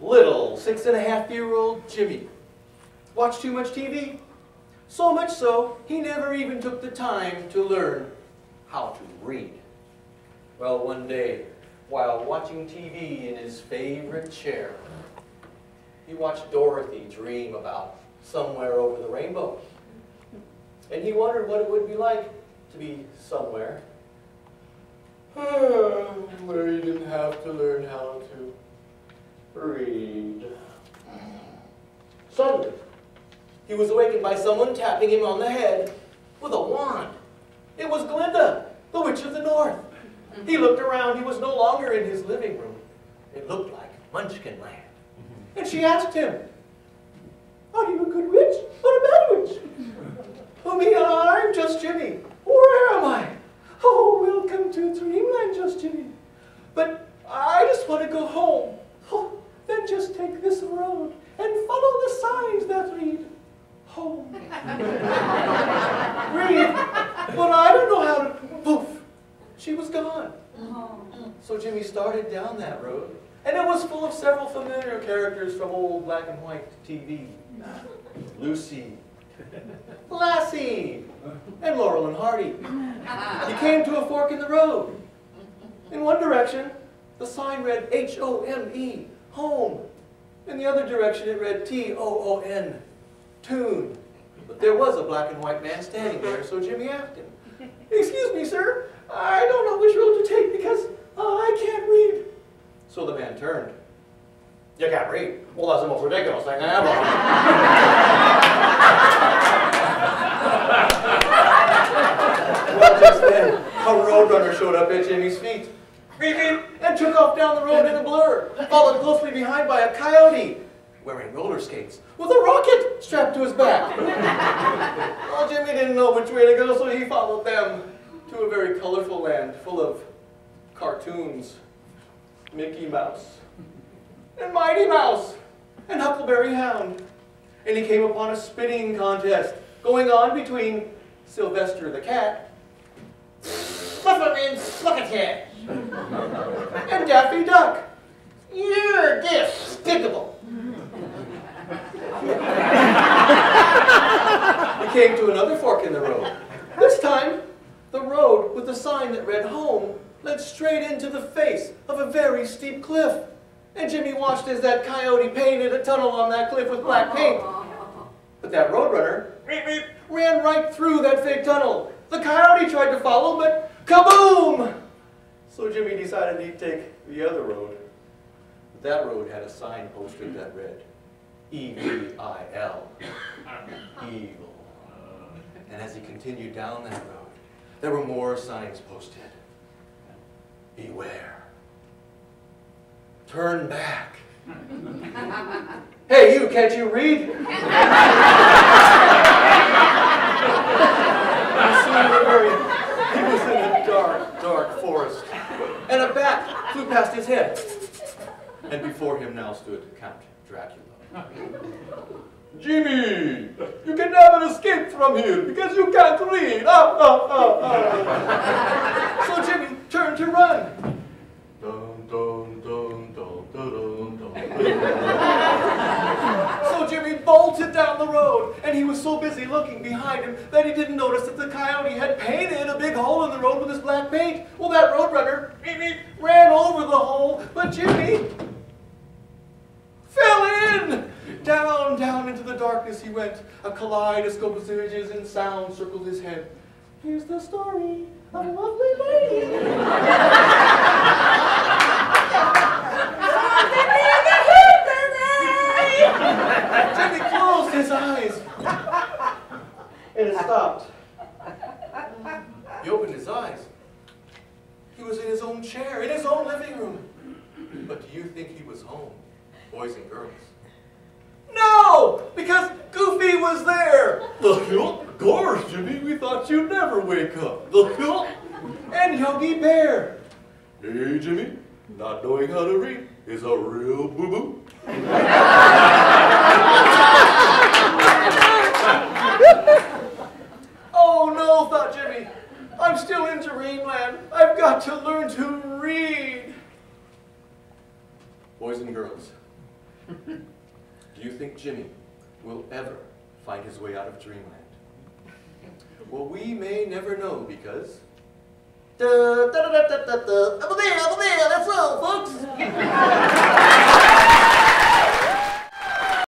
Little six and a half year old Jimmy. Watched too much TV? So much so, he never even took the time to learn how to read. Well, one day, while watching TV in his favorite chair, he watched Dorothy dream about somewhere over the rainbow. And he wondered what it would be like to be somewhere where he didn't have to learn how read. Suddenly, he was awakened by someone tapping him on the head with a wand. It was Glinda, the Witch of the North. He mm-hmm. looked around. He was no longer in his living room. It looked like Munchkin Land. Mm-hmm. And she asked him, Are you a good witch or a bad witch? oh, me, I'm just Jimmy. Where am I? Oh, welcome to Dreamland, just Jimmy. But I just want to go home. Oh, then just take this road and follow the signs that read home. read, but I don't know how to. Poof, she was gone. Uh-huh. Mm. So Jimmy started down that road, and it was full of several familiar characters from old black and white TV. Lucy, Lassie, and Laurel and Hardy. He came to a fork in the road. In one direction, the sign read H-O-M-E, home. In the other direction, it read T-O-O-N, toon. But there was a black and white man standing there, so Jimmy asked him, Excuse me, sir, I don't know which road to take because uh, I can't read. So the man turned. You can't read? Well, that's the most ridiculous thing ever. well, just then, a roadrunner showed up at Jimmy's feet. Beep, beep, and took off down the road in a blur, followed closely behind by a coyote wearing roller skates with a rocket strapped to his back. well, Jimmy didn't know which way to go, so he followed them to a very colorful land full of cartoons, Mickey Mouse, and Mighty Mouse, and Huckleberry Hound. And he came upon a spinning contest going on between Sylvester the cat, Flufferman Sluckatash, and Daffy Duck. You're despicable. he came to another fork in the road. This time, the road with the sign that read home led straight into the face of a very steep cliff. And Jimmy watched as that coyote painted a tunnel on that cliff with black paint. But that roadrunner ran right through that fake tunnel. The coyote tried to follow, but kaboom! So Jimmy decided he'd take the other road. But that road had a sign posted that read, E-V-I-L, evil. And as he continued down that road, there were more signs posted. Beware. Turn back. hey, you, can't you read? he was in a dark, dark forest, and a bat flew past his head. And before him now stood Count Dracula. Jimmy, you can never escape from here because you can't read. Ah, ah, ah, ah. so Jimmy turned to run. Dun, dun, dun, dun, dun, dun, so Jimmy bolted down the road, and he was so busy looking behind him that he didn't notice that the coyote had painted a big hole in the road with his black paint. Well, that roadrunner ran over the hole, but Jimmy fell in. Down, down into the darkness he went. A kaleidoscope of images and sounds circled his head. Here's the story of a lovely lady. Jimmy closed his eyes. And it stopped. He opened his eyes. He was in his own chair, in his own living room. But do you think he was home, boys and girls? Because Goofy was there! The? Gosh, Jimmy, we thought you'd never wake up. The? And Yogi Bear. Hey, Jimmy, not knowing how to read is a real boo-boo. oh no, thought Jimmy. I'm still in Dreamland. I've got to learn to read. Boys and girls, Do you think Jimmy will ever find his way out of dreamland? Well, we may never know because... Da, da, da, da, da, da, da. That's all, folks!